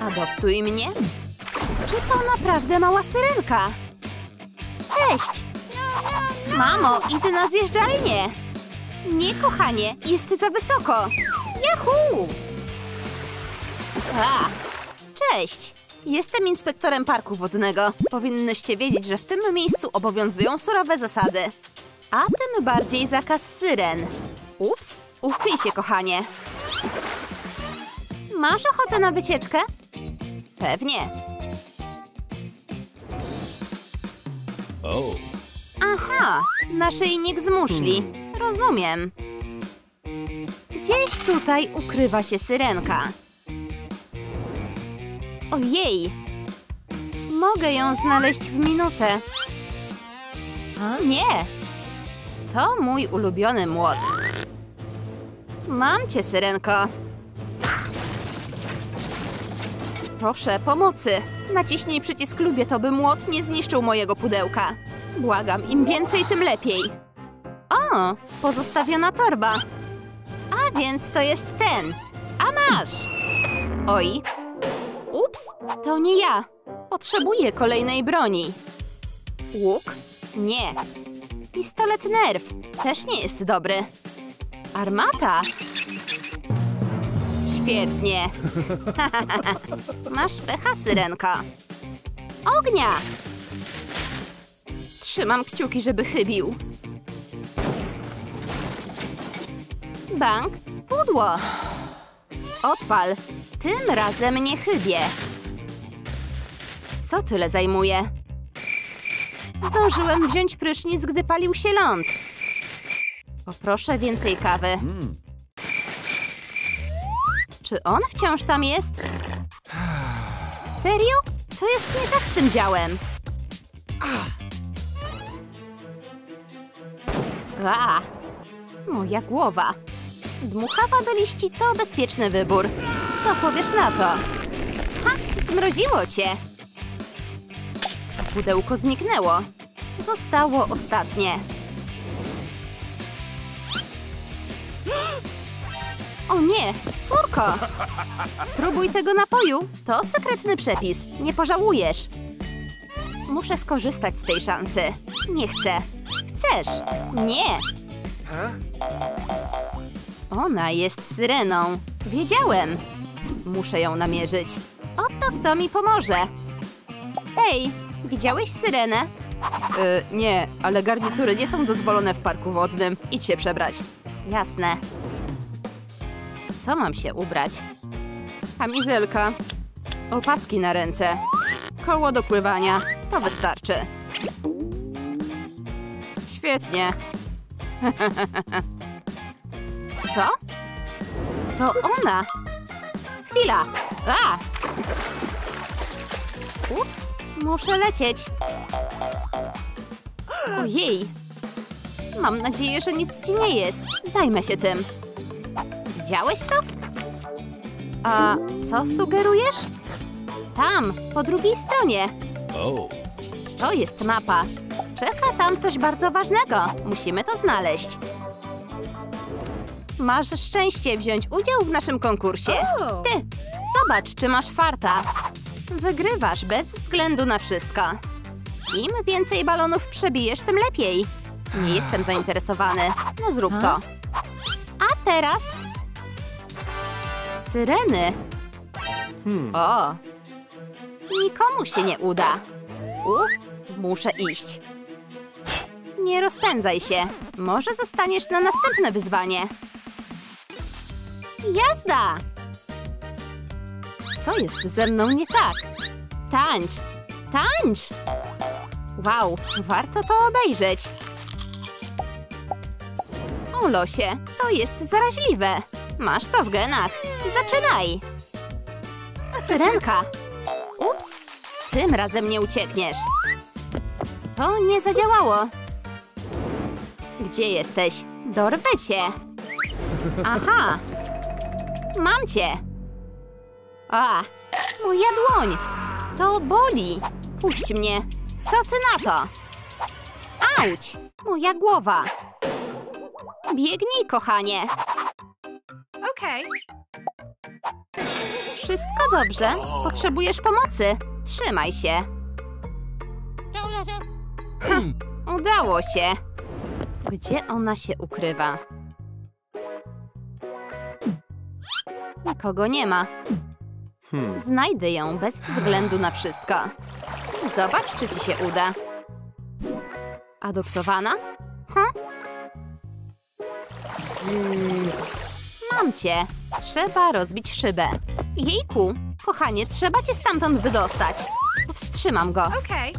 Adoptuj mnie? Czy to naprawdę mała syrenka? Cześć! Mamo, idę na zjeżdżalnię! Nie, kochanie, jest za wysoko! Yahoo! A, cześć! Jestem inspektorem parku wodnego. Powinnyście wiedzieć, że w tym miejscu obowiązują surowe zasady. A tym bardziej zakaz syren. Ups, ukryj się, kochanie. Masz ochotę na wycieczkę? Pewnie. Aha, naszyjnik z muszli. Rozumiem. Gdzieś tutaj ukrywa się syrenka. Ojej! Mogę ją znaleźć w minutę. A nie! To mój ulubiony młot. Mam cię, syrenko. Proszę, pomocy. Naciśnij przycisk lubię to, by młot nie zniszczył mojego pudełka. Błagam, im więcej, tym lepiej. O, pozostawiona torba. A więc to jest ten. A masz! Oj. Ups, to nie ja. Potrzebuję kolejnej broni. Łuk? Nie. Pistolet nerw też nie jest dobry. Armata? Świetnie. Masz pecha, syrenka. Ognia! Trzymam kciuki, żeby chybił. Bank, pudło. Odpal. Tym razem nie chybię. Co tyle zajmuje? Zdążyłem wziąć prysznic, gdy palił się ląd. Poproszę więcej kawy. Czy on wciąż tam jest? Serio? Co jest nie tak z tym działem? A, moja głowa. Dmuchawa do liści to bezpieczny wybór. Co powiesz na to? Ha, zmroziło cię. Pudełko zniknęło. Zostało ostatnie. O nie, córko! Spróbuj tego napoju. To sekretny przepis. Nie pożałujesz. Muszę skorzystać z tej szansy. Nie chcę. Chcesz? Nie. Ona jest syreną. Wiedziałem. Muszę ją namierzyć. Oto kto mi pomoże. Ej, widziałeś syrenę? Yy, nie, ale garnitury nie są dozwolone w parku wodnym. Idź się przebrać. Jasne. Co mam się ubrać? Kamizelka. Opaski na ręce. Koło do pływania. To wystarczy. Świetnie. Co? To ona. Chwila. A! Ups, muszę lecieć. Ojej. Mam nadzieję, że nic ci nie jest. Zajmę się tym. Widziałeś to? A co sugerujesz? Tam, po drugiej stronie. Oh. To jest mapa. Czeka tam coś bardzo ważnego. Musimy to znaleźć. Masz szczęście wziąć udział w naszym konkursie. Ty, zobacz, czy masz farta. Wygrywasz bez względu na wszystko. Im więcej balonów przebijesz, tym lepiej. Nie jestem zainteresowany. No zrób to. A teraz... Syreny. O! Nikomu się nie uda. U, muszę iść. Nie rozpędzaj się. Może zostaniesz na następne wyzwanie. Jazda! Co jest ze mną nie tak? Tańcz! Tańcz! Wow, warto to obejrzeć. O losie, to jest zaraźliwe. Masz to w genach. Zaczynaj! Syrenka! Ups! Tym razem nie uciekniesz. To nie zadziałało. Gdzie jesteś? Dorwę cię. Aha! Mam cię! A! Moja dłoń! To boli! Puść mnie! Co ty na to? Auć! Moja głowa! Biegnij, kochanie! Okay. Wszystko dobrze. Potrzebujesz pomocy. Trzymaj się. Ha, udało się. Gdzie ona się ukrywa? Nikogo nie ma. Znajdę ją bez względu na wszystko. Zobacz, czy ci się uda. Adoptowana? Ha? Mam cię. Trzeba rozbić szybę. Jejku, kochanie, trzeba cię stamtąd wydostać. Wstrzymam go. Okay.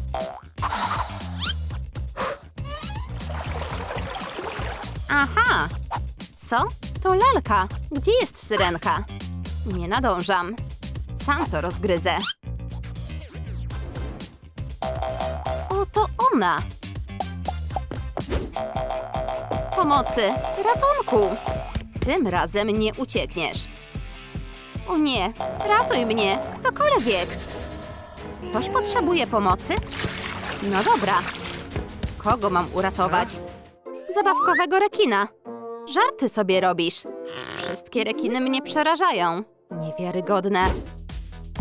Aha! Co? To lalka. Gdzie jest syrenka? Nie nadążam. Sam to rozgryzę. Oto ona! Pomocy! Ratunku! Tym razem nie uciekniesz. O nie! Ratuj mnie! Ktokolwiek! Ktoś potrzebuje pomocy? No dobra. Kogo mam uratować? Zabawkowego rekina. Żarty sobie robisz. Wszystkie rekiny mnie przerażają. Niewiarygodne.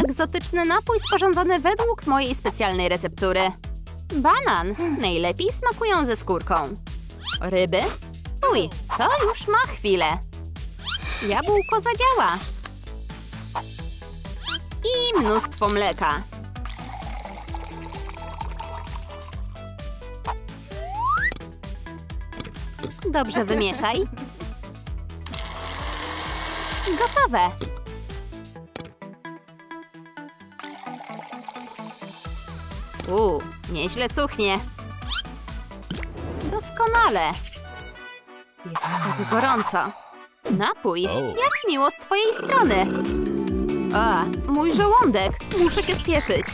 Egzotyczny napój sporządzony według mojej specjalnej receptury. Banan. Najlepiej smakują ze skórką. Ryby? Uj, to już ma chwilę. Jabłko zadziała. I mnóstwo mleka. Dobrze wymieszaj. Gotowe. Uuu, nieźle cuchnie. Doskonale. Jest tak gorąco. Napój. Jak miło z twojej strony. A, mój żołądek. Muszę się spieszyć.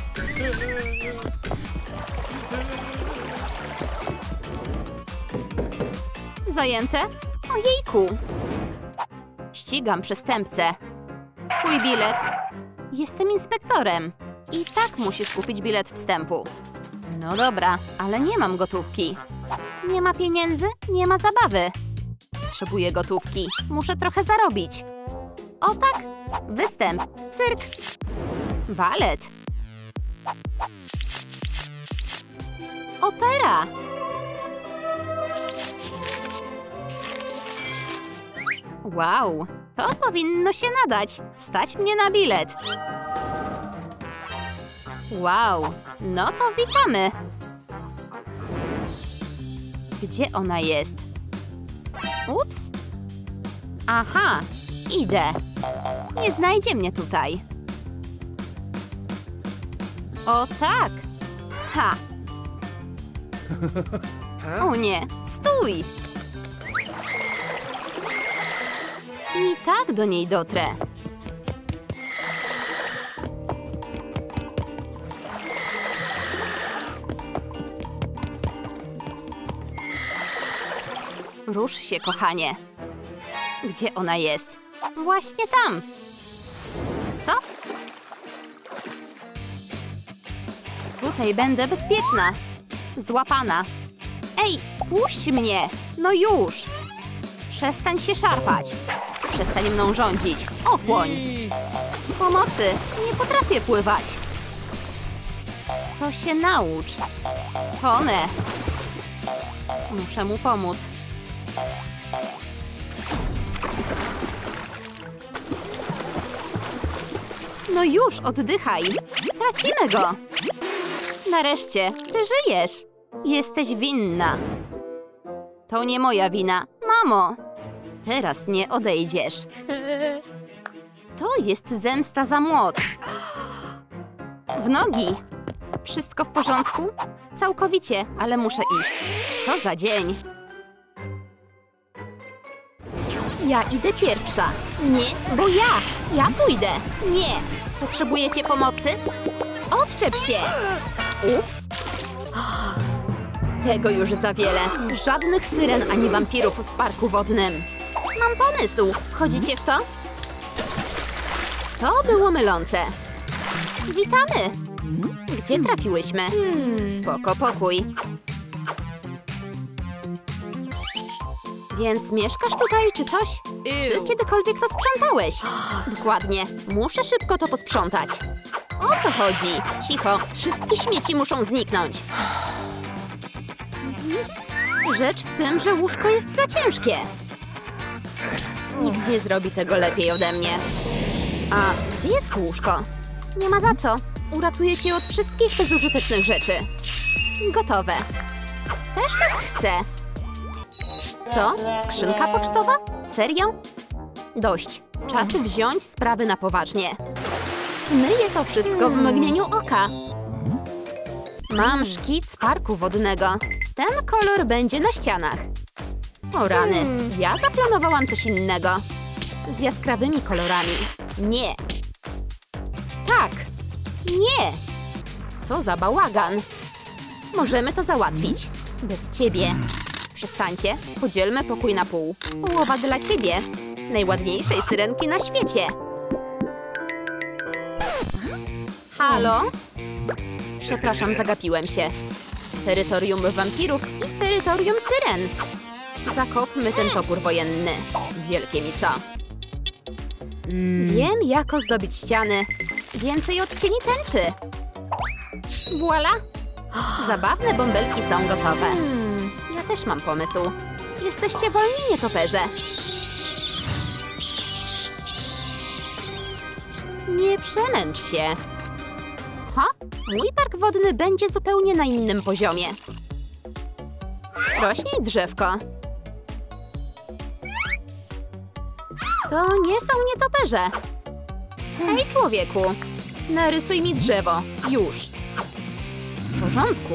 Zajęte? Ojejku! Ścigam przestępcę. Mój bilet. Jestem inspektorem. I tak musisz kupić bilet wstępu. No dobra, ale nie mam gotówki. Nie ma pieniędzy, nie ma zabawy. Potrzebuję gotówki. Muszę trochę zarobić. O tak, występ, cyrk, balet. Opera. Wow, to powinno się nadać. Stać mnie na bilet. Wow, no to witamy. Gdzie ona jest? Ups. Aha, idę. Nie znajdzie mnie tutaj. O tak. Ha. O nie, stój. I tak do niej dotrę. Rusz się, kochanie. Gdzie ona jest? Właśnie tam. Co? Tutaj będę bezpieczna. Złapana. Ej, puść mnie! No już! Przestań się szarpać. Przestań mną rządzić. Opłoń. Pomocy! Nie potrafię pływać. To się naucz. One. Muszę mu pomóc. No już, oddychaj. Tracimy go. Nareszcie, ty żyjesz. Jesteś winna. To nie moja wina. Mamo, teraz nie odejdziesz. To jest zemsta za młot. W nogi. Wszystko w porządku? Całkowicie, ale muszę iść. Co za dzień. Ja idę pierwsza. Nie, bo ja. Ja pójdę. Nie. Potrzebujecie pomocy? Odczep się. Ups. Tego już za wiele. Żadnych syren ani wampirów w parku wodnym. Mam pomysł. Wchodzicie w to? To było mylące. Witamy. Gdzie trafiłyśmy? Spoko pokój. Więc mieszkasz tutaj, czy coś? Czy kiedykolwiek to sprzątałeś? Dokładnie. Muszę szybko to posprzątać. O co chodzi? Cicho. Wszystkie śmieci muszą zniknąć. Rzecz w tym, że łóżko jest za ciężkie. Nikt nie zrobi tego lepiej ode mnie. A gdzie jest łóżko? Nie ma za co. Uratuję cię od wszystkich bezużytecznych rzeczy. Gotowe. Też tak chcę. Co? Skrzynka pocztowa? Serio? Dość. Czas wziąć sprawy na poważnie. Myję to wszystko w mgnieniu oka. Mam szkic parku wodnego. Ten kolor będzie na ścianach. O rany, ja zaplanowałam coś innego. Z jaskrawymi kolorami. Nie. Tak. Nie. Co za bałagan. Możemy to załatwić. Bez ciebie. Przestańcie, podzielmy pokój na pół. Połowa dla ciebie. Najładniejszej syrenki na świecie. Halo? Przepraszam, zagapiłem się. Terytorium wampirów i terytorium syren. Zakopmy ten topór wojenny. Wielkie mi co. Wiem, jak ozdobić ściany. Więcej odcieni tęczy. Voila! Zabawne bąbelki są gotowe. Też mam pomysł. Jesteście wolni, nietoperze. Nie przemęcz się. Ha? Mój park wodny będzie zupełnie na innym poziomie. Rośnij drzewko. To nie są nietoperze. Hej, człowieku. Narysuj mi drzewo. Już. W porządku.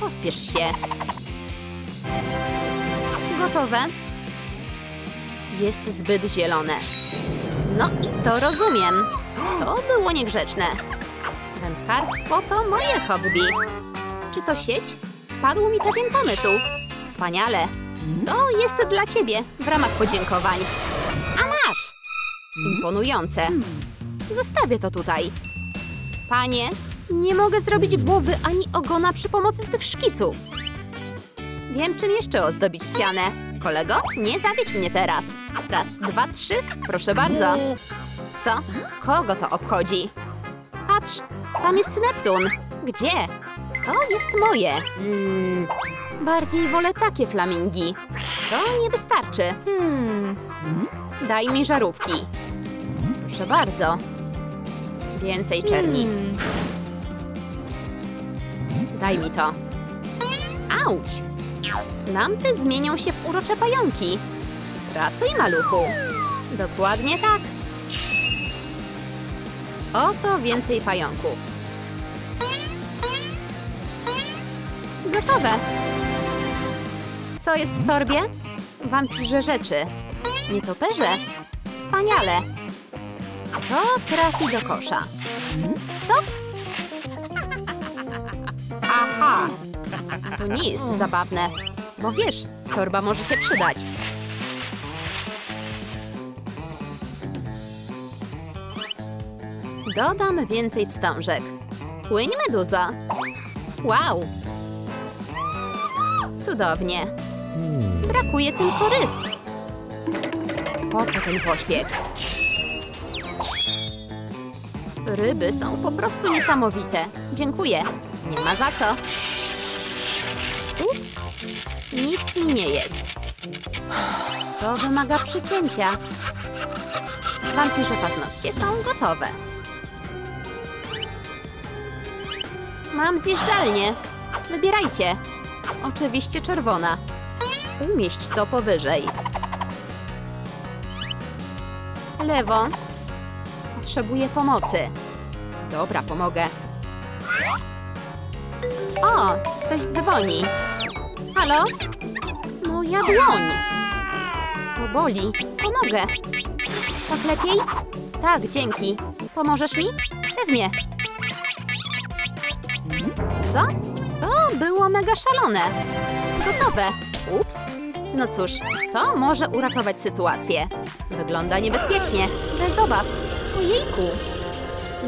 Pospiesz się. Gotowe. Jest zbyt zielone. No i to rozumiem. To było niegrzeczne. Wędkarstwo to moje hobby. Czy to sieć? Padł mi pewien pomysł. Wspaniale. To jest dla ciebie w ramach podziękowań. A masz! Imponujące. Zostawię to tutaj. Panie, nie mogę zrobić głowy ani ogona przy pomocy tych szkiców. Wiem, czym jeszcze ozdobić ścianę. Kolego, nie zawiedź mnie teraz. Raz, dwa, trzy, proszę bardzo. Co? Kogo to obchodzi? Patrz, tam jest Neptun. Gdzie? To jest moje. Hmm. Bardziej wolę takie flamingi. To nie wystarczy. Hmm. Daj mi żarówki. Proszę bardzo. Więcej czerni. Daj mi to. Auć! Lampy zmienią się w urocze pająki. Pracuj, maluchu. Dokładnie tak. Oto więcej pająków. Gotowe. Co jest w torbie? Wampirze rzeczy. Nietoperze? Wspaniale. To trafi do kosza. Co? Aha! To nie jest zabawne, bo wiesz, torba może się przydać. Dodam więcej wstążek. Płyń meduza. Wow! Cudownie. Brakuje tylko ryb. Po co ten pośpiech? Ryby są po prostu niesamowite. Dziękuję. Nie ma za co. Ups. Nic mi nie jest. To wymaga przycięcia. Wampirze paznokcie są gotowe. Mam zjeżdżalnię. Wybierajcie. Oczywiście czerwona. Umieść to powyżej. Lewo. Potrzebuję pomocy. Dobra, pomogę. O, ktoś dzwoni. Halo? Moja dłoń. To boli. Pomogę. Tak lepiej? Tak, dzięki. Pomożesz mi? Pewnie. Co? To było mega szalone. Gotowe. Ups. No cóż, to może uratować sytuację. Wygląda niebezpiecznie. Bez obaw. Ojejku.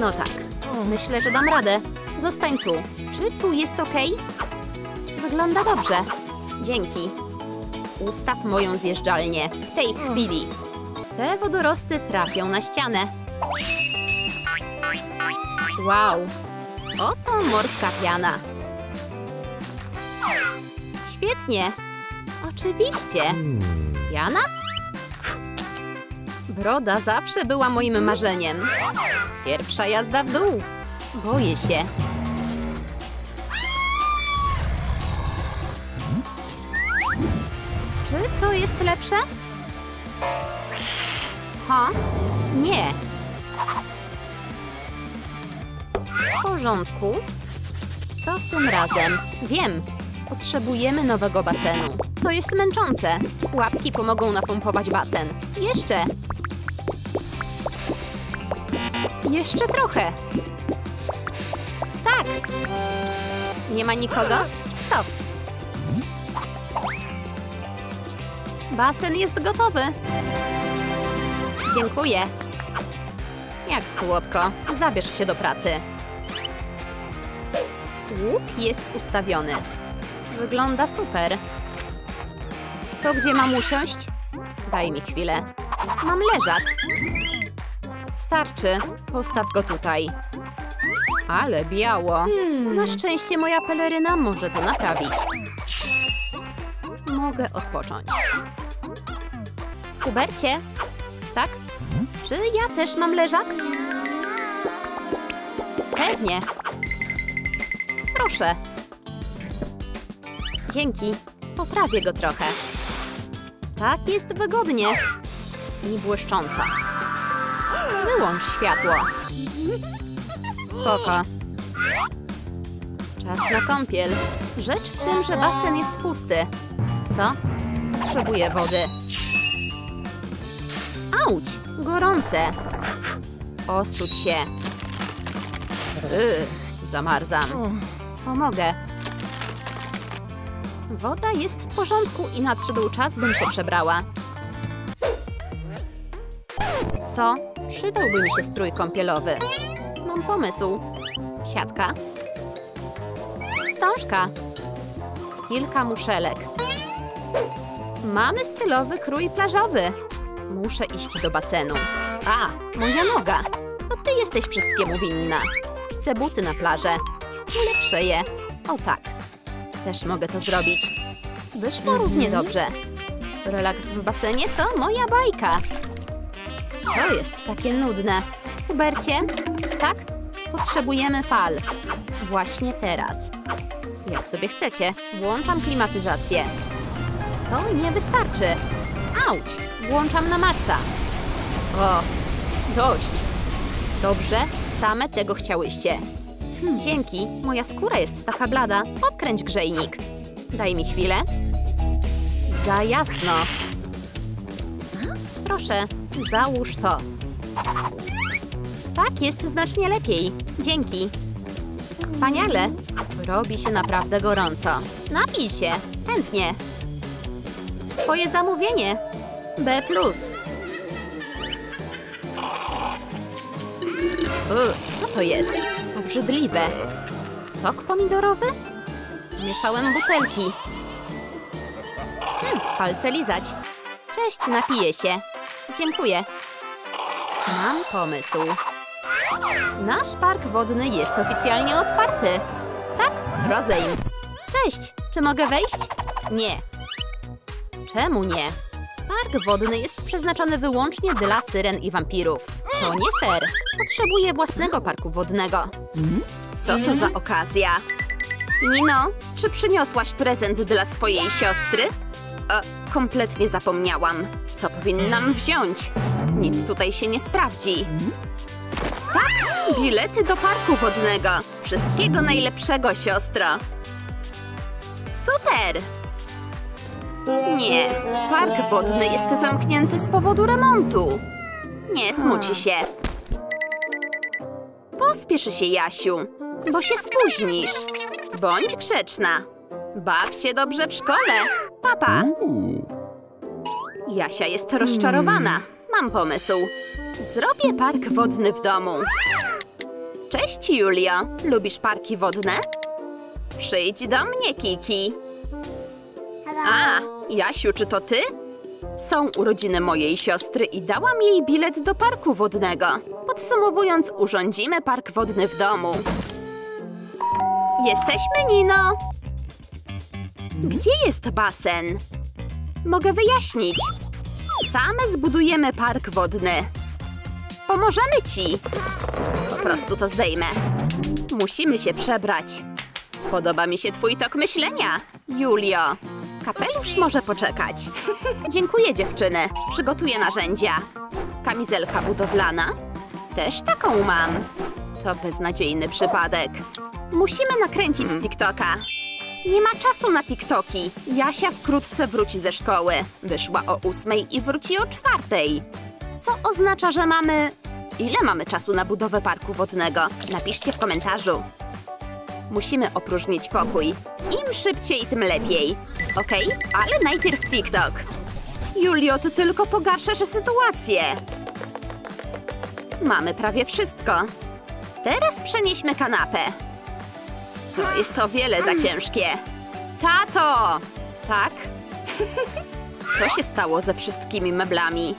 No tak. Myślę, że dam radę. Zostań tu. Czy tu jest ok? Wygląda dobrze. Dzięki. Ustaw moją zjeżdżalnię w tej chwili. Te wodorosty trafią na ścianę. Wow, oto morska piana. Świetnie. Oczywiście. Jana? Broda zawsze była moim marzeniem. Pierwsza jazda w dół. Boję się. Czy to jest lepsze? Ha? Nie. W porządku. Co tym razem? Wiem. Potrzebujemy nowego basenu. To jest męczące. Łapki pomogą napompować basen. Jeszcze. Jeszcze trochę. Nie ma nikogo? Stop. Basen jest gotowy. Dziękuję. Jak słodko. Zabierz się do pracy. Łup jest ustawiony. Wygląda super. To gdzie mam usiąść? Daj mi chwilę. Mam leżak. Starczy. Postaw go tutaj. Ale biało. Na szczęście moja peleryna może to naprawić. Mogę odpocząć. Hubercie? Tak? Czy ja też mam leżak? Pewnie. Proszę. Dzięki. Poprawię go trochę. Tak jest wygodnie. I błyszcząco. Wyłącz światło. Spoko. Czas na kąpiel. Rzecz w tym, że basen jest pusty. Co? Potrzebuję wody. Auć! Gorące. Ostudź się. Ugh, zamarzam. Pomogę. Woda jest w porządku i nadszedł czas, bym się przebrała. Co? Przydałby mi się strój kąpielowy. Mam pomysł. Siatka. Wstążka. Kilka muszelek. Mamy stylowy krój plażowy. Muszę iść do basenu. A, moja noga. To ty jesteś wszystkiemu winna. Chcę buty na plażę. Ulepszę je. O tak. Też mogę to zrobić. Wyszło równie dobrze. Relaks w basenie to moja bajka. To jest takie nudne. Hubercie? Tak? Potrzebujemy fal. Właśnie teraz. Jak sobie chcecie, włączam klimatyzację. To nie wystarczy. Auć! Włączam na maksa. O, dość. Dobrze, same tego chciałyście. Hmm, dzięki, moja skóra jest taka blada. Odkręć grzejnik. Daj mi chwilę. Za jasno. Proszę, załóż to. Tak, jest znacznie lepiej. Dzięki. Wspaniale. Robi się naprawdę gorąco. Napij się. Chętnie. Twoje zamówienie. B+. U, co to jest? Obrzydliwe. Sok pomidorowy? Mieszałem butelki. Hmm, palce lizać. Cześć, napiję się. Dziękuję. Mam pomysł. Nasz park wodny jest oficjalnie otwarty. Tak? Rozejm. Cześć, czy mogę wejść? Nie. Czemu nie? Park wodny jest przeznaczony wyłącznie dla syren i wampirów. To nie fair. Potrzebuję własnego parku wodnego. Co to za okazja? Nino, czy przyniosłaś prezent dla swojej siostry? E, kompletnie zapomniałam. Co powinnam wziąć? Nic tutaj się nie sprawdzi. Tak, bilety do parku wodnego. Wszystkiego najlepszego, siostro. Super! Nie, park wodny jest zamknięty z powodu remontu. Nie smuci się. Pospiesz się, Jasiu, bo się spóźnisz. Bądź grzeczna. Baw się dobrze w szkole. Papa. Jasia jest rozczarowana. Mam pomysł. Zrobię park wodny w domu. Cześć, Julio. Lubisz parki wodne? Przyjdź do mnie, Kiki. A, Jasiu, czy to ty? Są urodziny mojej siostry i dałam jej bilet do parku wodnego. Podsumowując, urządzimy park wodny w domu. Jesteśmy, Nino. Gdzie jest basen? Mogę wyjaśnić. Same zbudujemy park wodny. Pomożemy ci. Po prostu to zdejmę. Musimy się przebrać. Podoba mi się twój tok myślenia, Julio. Kapelusz może poczekać. Dziękuję, dziewczyny. Przygotuję narzędzia. Kamizelka budowlana? Też taką mam. To beznadziejny przypadek. Musimy nakręcić TikToka. Nie ma czasu na TikToki. Jasia wkrótce wróci ze szkoły. Wyszła o ósmej i wróci o czwartej. Co oznacza, że mamy... Ile mamy czasu na budowę parku wodnego? Napiszcie w komentarzu. Musimy opróżnić pokój. Im szybciej, tym lepiej. Okej? Ale najpierw TikTok. Julio, ty tylko pogarszasz sytuację. Mamy prawie wszystko. Teraz przenieśmy kanapę. To jest o wiele za ciężkie. Tato! Tak? Co się stało ze wszystkimi meblami?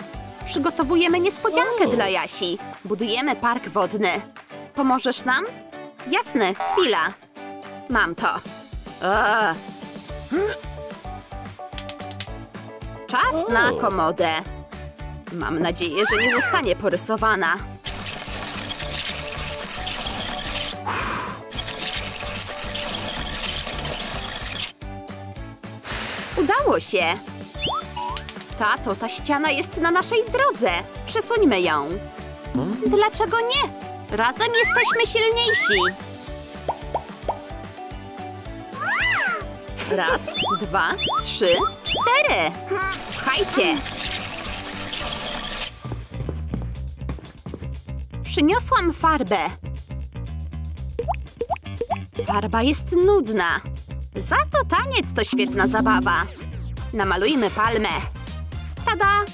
Przygotowujemy niespodziankę dla Jasi. Budujemy park wodny. Pomożesz nam? Jasne, chwila. Mam to. Eee. Czas na komodę. Mam nadzieję, że nie zostanie porysowana. Udało się! Tato, ta ściana jest na naszej drodze. Przesuńmy ją. Dlaczego nie? Razem jesteśmy silniejsi. Raz, dwa, trzy, cztery. Pchajcie. Przyniosłam farbę. Farba jest nudna. Za to taniec to świetna zabawa. Namalujmy palmę. Tada!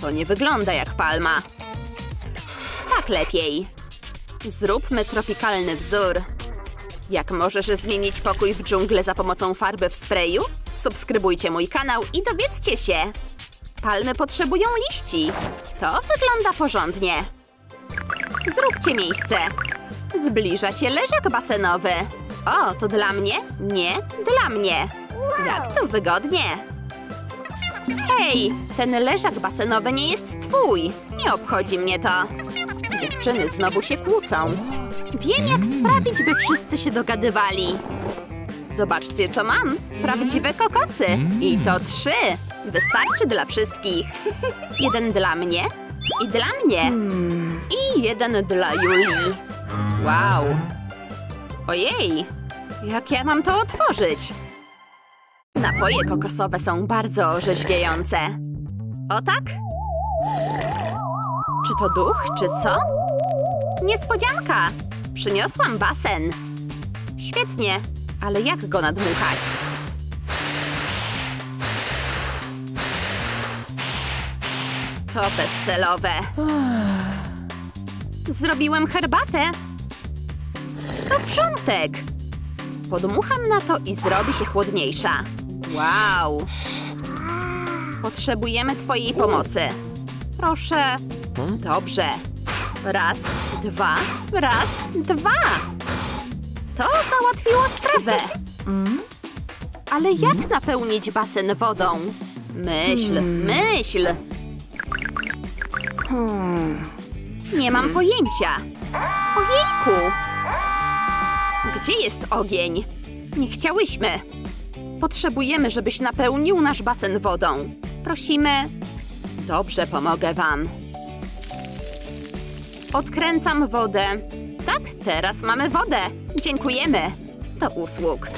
To nie wygląda jak palma. Tak lepiej. Zróbmy tropikalny wzór. Jak możesz zmienić pokój w dżunglę za pomocą farby w sprayu? Subskrybujcie mój kanał i dowiedzcie się. Palmy potrzebują liści. To wygląda porządnie. Zróbcie miejsce. Zbliża się leżak basenowy. O, to dla mnie? Nie, dla mnie. Jak to wygodnie. Hej, ten leżak basenowy nie jest twój. Nie obchodzi mnie to. Dziewczyny znowu się kłócą. Wiem, jak sprawić, by wszyscy się dogadywali. Zobaczcie, co mam. Prawdziwe kokosy. I to trzy. Wystarczy dla wszystkich. Jeden dla mnie i dla mnie. I jeden dla Julii. Wow. Ojej, jak ja mam to otworzyć? Napoje kokosowe są bardzo orzeźwiające. O tak? Czy to duch, czy co? Niespodzianka! Przyniosłam basen. Świetnie, ale jak go nadmuchać? To bezcelowe. Zrobiłem herbatę. To wrzątek. Podmucham na to i zrobi się chłodniejsza. Wow! Potrzebujemy twojej pomocy. Proszę. Dobrze. Raz, dwa, raz, dwa. To załatwiło sprawę. Ale jak napełnić basen wodą? Myśl, myśl. Nie mam pojęcia. Ojejku! Gdzie jest ogień? Nie chciałyśmy. Potrzebujemy, żebyś napełnił nasz basen wodą. Prosimy. Dobrze, pomogę wam. Odkręcam wodę. Tak, teraz mamy wodę. Dziękujemy. Do usług.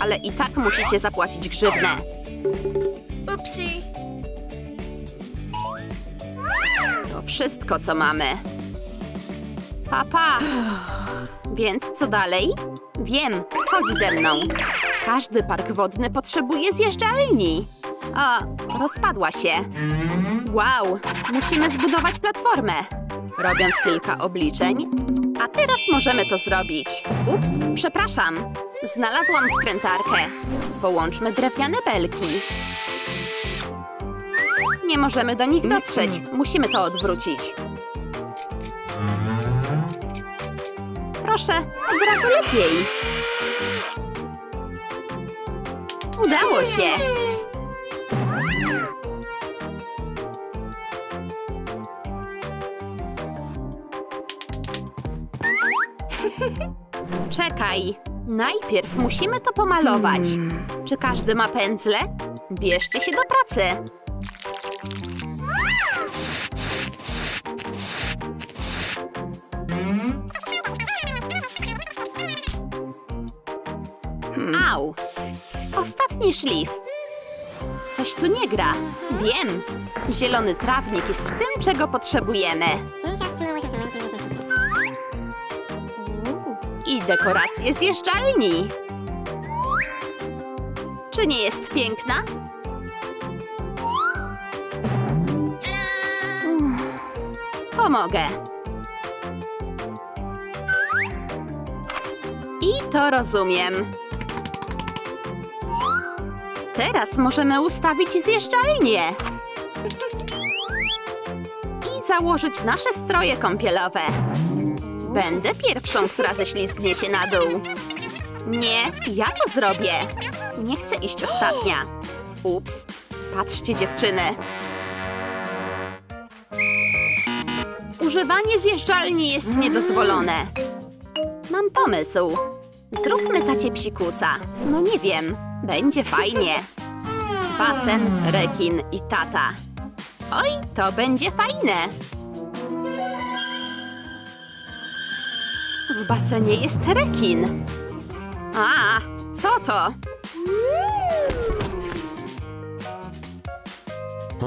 Ale i tak musicie zapłacić grzywnę. Upsi. To wszystko, co mamy. Papa! Więc co dalej? Wiem, chodź ze mną. Każdy park wodny potrzebuje zjeżdżalni. A, rozpadła się. Wow, musimy zbudować platformę. Robiąc kilka obliczeń, A teraz możemy to zrobić. Ups, przepraszam. Znalazłam wkrętarkę. Połączmy drewniane belki. Nie możemy do nich dotrzeć. Musimy to odwrócić. Proszę, od razu lepiej. Udało się. Czekaj. Najpierw musimy to pomalować. Czy każdy ma pędzle? Bierzcie się do pracy. Au! Ostatni szlif. Coś tu nie gra. Wiem. Zielony trawnik jest tym, czego potrzebujemy. I dekoracje zjeżdżalni. Czy nie jest piękna? Pomogę. I to rozumiem. Teraz możemy ustawić zjeżdżalnię. I założyć nasze stroje kąpielowe. Będę pierwszą, która ześlizgnie się na dół. Nie, ja to zrobię. Nie chcę iść ostatnia. Ups, patrzcie dziewczyny. Używanie zjeżdżalni jest niedozwolone. Mam pomysł. Zróbmy tacie psikusa. No nie wiem, będzie fajnie. Basen, rekin i tata. Oj, to będzie fajne. W basenie jest rekin. A, co to?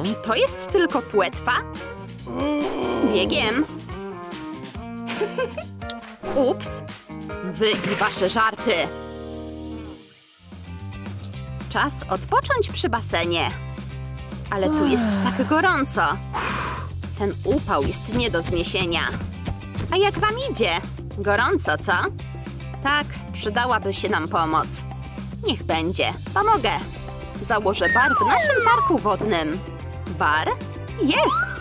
Czy to jest tylko płetwa? Biegiem. Ups. Wy i wasze żarty. Czas odpocząć przy basenie. Ale tu jest tak gorąco. Ten upał jest nie do zniesienia. A jak wam idzie? Gorąco, co? Tak, przydałaby się nam pomoc. Niech będzie, pomogę. Założę bar w naszym parku wodnym. Bar? Jest!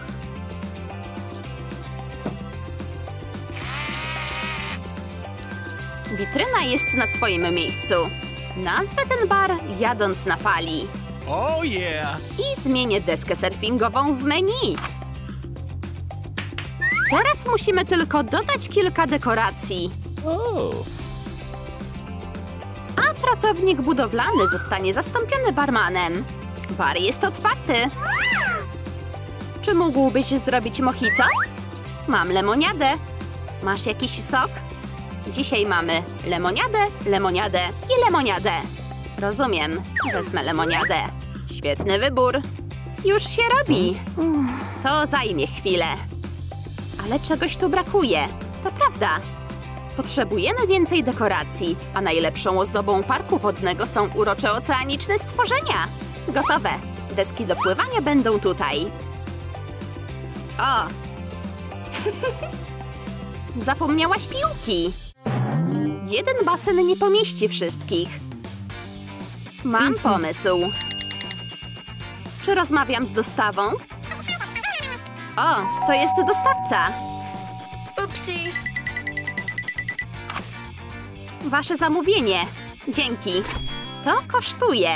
Witryna jest na swoim miejscu. Nazwę ten bar jadąc na fali. Oh yeah! I zmienię deskę surfingową w menu. Teraz musimy tylko dodać kilka dekoracji. Oh. A pracownik budowlany zostanie zastąpiony barmanem. Bar jest otwarty. Czy mógłbyś zrobić mojito? Mam lemoniadę. Masz jakiś sok? Dzisiaj mamy lemoniadę, lemoniadę i lemoniadę. Rozumiem. Wezmę lemoniadę. Świetny wybór. Już się robi. To zajmie chwilę. Ale czegoś tu brakuje. To prawda. Potrzebujemy więcej dekoracji, a najlepszą ozdobą parku wodnego są urocze oceaniczne stworzenia. Gotowe. Deski do pływania będą tutaj. O! Zapomniałaś piłki. Jeden basen nie pomieści wszystkich. Mam pomysł. Czy rozmawiam z dostawą? O, to jest dostawca. Oopsie. Wasze zamówienie. Dzięki. To kosztuje.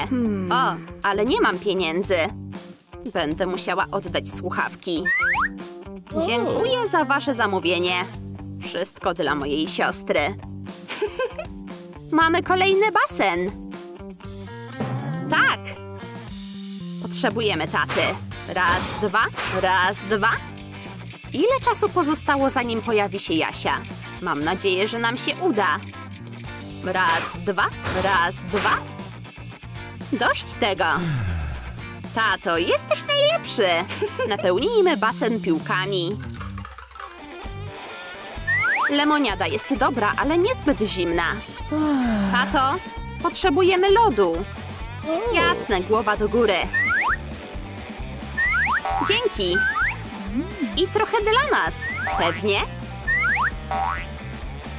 O, ale nie mam pieniędzy. Będę musiała oddać słuchawki. Dziękuję za wasze zamówienie. Wszystko dla mojej siostry. Mamy kolejny basen. Tak. Potrzebujemy taty. Raz, dwa, raz, dwa. Ile czasu pozostało, zanim pojawi się Jasia? Mam nadzieję, że nam się uda. Raz, dwa, raz, dwa. Dość tego. Tato, jesteś najlepszy. Napełnijmy basen piłkami. Lemoniada jest dobra, ale niezbyt zimna. Tato, potrzebujemy lodu. Jasne, głowa do góry. Dzięki. I trochę dla nas. Pewnie.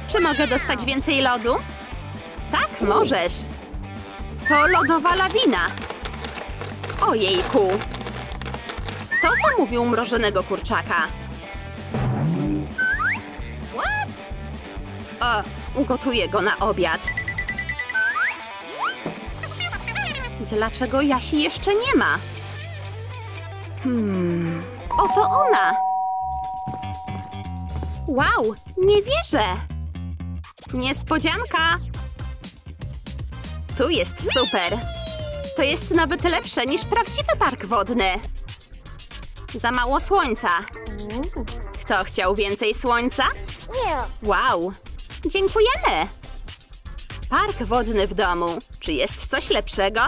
Czy mogę dostać więcej lodu? Tak, możesz. To lodowa lawina. Ojejku. Kto zamówił mrożonego kurczaka? Ugotuję go na obiad. Dlaczego Jasi jeszcze nie ma? Hmm, oto ona! Wow, nie wierzę! Niespodzianka! Tu jest super! To jest nawet lepsze niż prawdziwy park wodny. Za mało słońca. Kto chciał więcej słońca? Wow! Dziękujemy! Park wodny w domu. Czy jest coś lepszego?